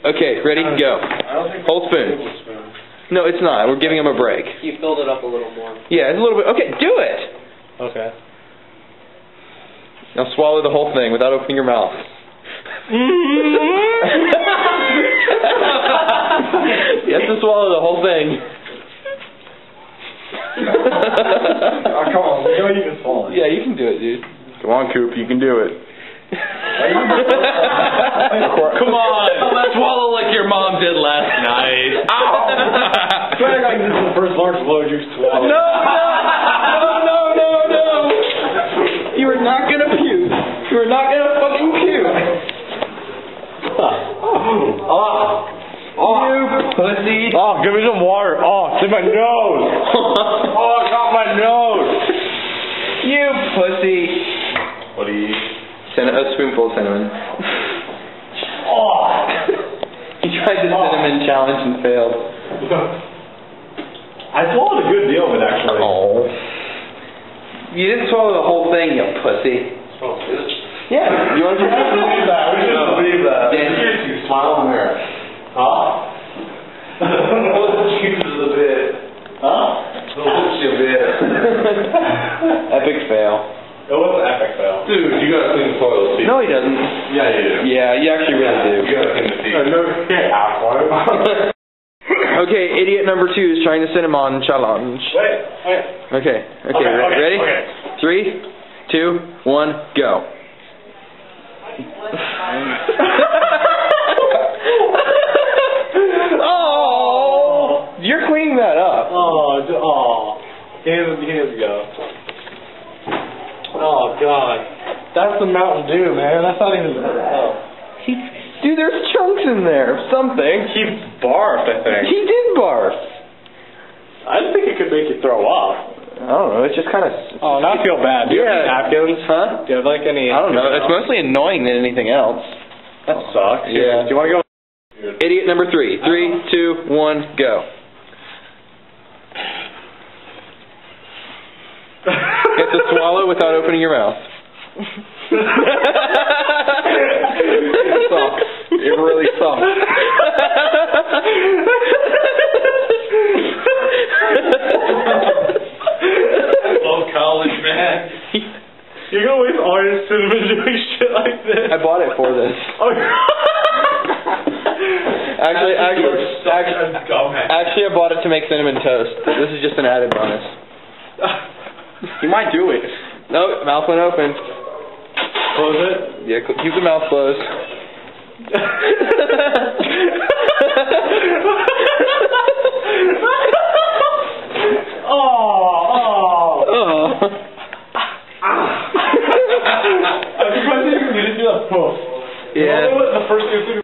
Okay, ready? Go. I Hold spoon. No, it's not. We're giving him a break. You filled it up a little more. Yeah, it's a little bit. Okay, do it. Okay. Now swallow the whole thing without opening your mouth. you have to swallow the whole thing. Oh, come on. We know you can swallow it. Yeah, you can do it, dude. Come on, Coop, you can do it. Come on, let's swallow like your mom did last night. Swear to God, this is the first large blow you swallowed. No, no, no, no, no. You are not gonna puke. You are not gonna fucking puke. Oh. You pussy. Oh, give me some water. Oh, it's in my nose. Oh, it got my nose. You pussy. What do you a spoonful of cinnamon. Oh. he tried the cinnamon challenge and failed. I swallowed a good deal of it, actually. Oh. You didn't swallow the whole thing, you pussy. Yeah. You want to believe that. We should believe that. Dan. You smile in there. Huh? What the juice a bit. Huh? The lips a bit. Epic fail. It was an epic fail. Dude, you gotta clean the toilet seat. No, he doesn't. Yeah, you do. Yeah, you actually really do. You gotta clean the seat. no, you can't asshole. Okay, idiot number two is trying to cinnamon challenge. Wait, wait. Okay, okay, Okay, re- okay, ready? okay. Three, two, one, go. oh, you're cleaning that up. Oh, d- oh. Hands, hands go. Oh, God. That's the Mountain Dew, man. That's not even. Oh. He, dude, there's chunks in there of something. He barfed, I think. He did barf. I just think it could make you throw up. I don't know. It's just kind of. Oh, not I feel bad. Do you have any napkins? Huh? Do you have like any? I don't know. It's mostly annoying than anything else. That sucks. Yeah. Do you want to go? Idiot number three. Three, two, one, go. You have to swallow without opening your mouth. Sucks. It really sucks. Oh, college man. You're gonna waste all your cinnamon doing shit like this. I bought it for this. Oh. Actually, actually, actually, actually, I bought it to make cinnamon toast. This is just an added bonus. you might do it. No, mouth went open. Close it. Yeah, keep the mouth closed. Oh, oh. oh. I'm surprised you didn't do that. Oh. Yeah. You know what the first instinct